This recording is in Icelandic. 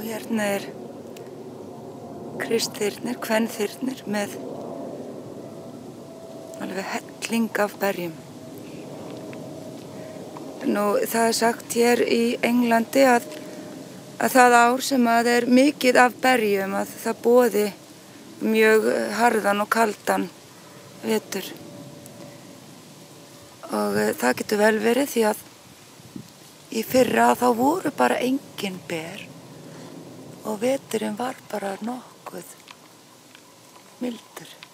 þyrnir, kristþyrnir, kvennþyrnir með alveg helling af berjum. Nú það er sagt hér í Englandi að, að það ár sem að er mikið af berjum að það bóði mjög harðan og kaldan vetur. Og eh, það getur vel verið því að í fyrra þá voru bara engin ber og veturinn var bara nokkuð mildur.